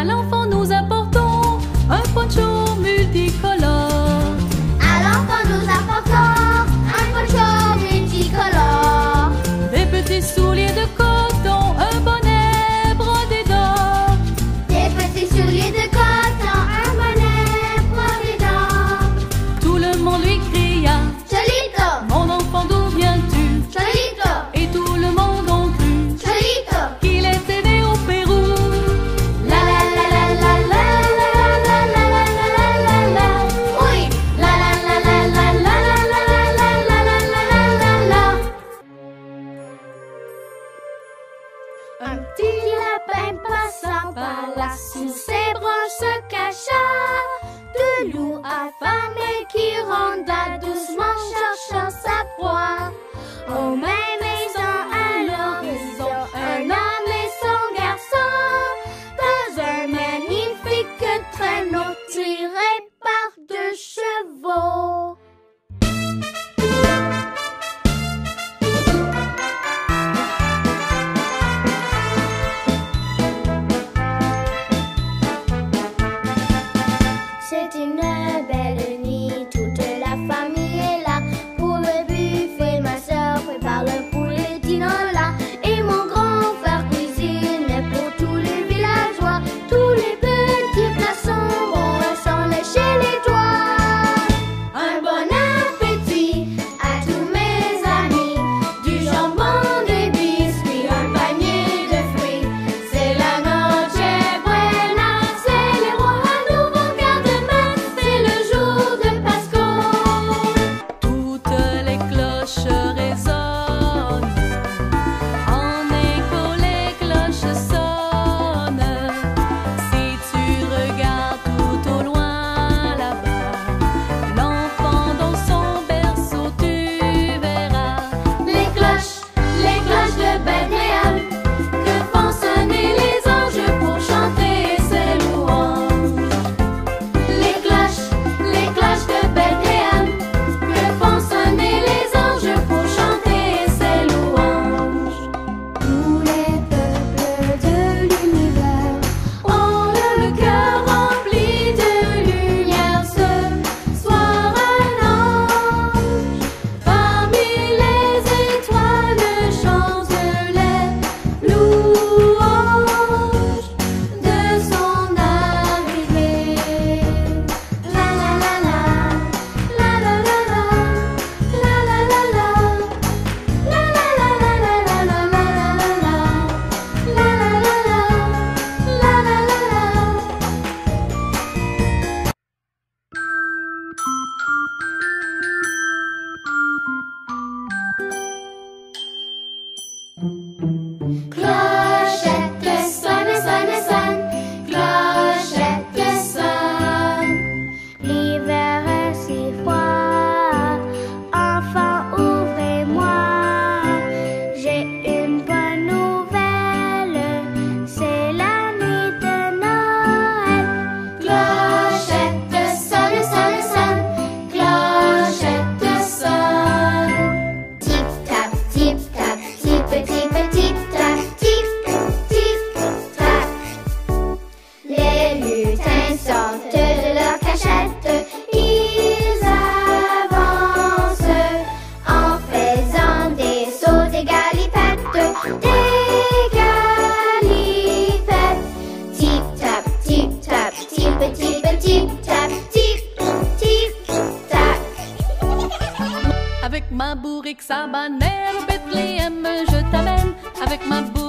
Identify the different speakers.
Speaker 1: à l'enfant nous apportons un poncho multicolore.
Speaker 2: À l'enfant nous apportons un poncho multicolore.
Speaker 1: Des petits souliers de corps. Un
Speaker 2: petit lapin passant par là, sous ses branches se cacha, de loups affamés qui rendent à pressure. Thank you. de leur cachette, ils avancent en faisant des sauts, des galipettes, des galipettes. Tip tap, tip tap, tip tip tip tap, tip tip tac.
Speaker 1: Avec ma bourrique sabanère, Bethléem, je t'amène. Avec ma bourrique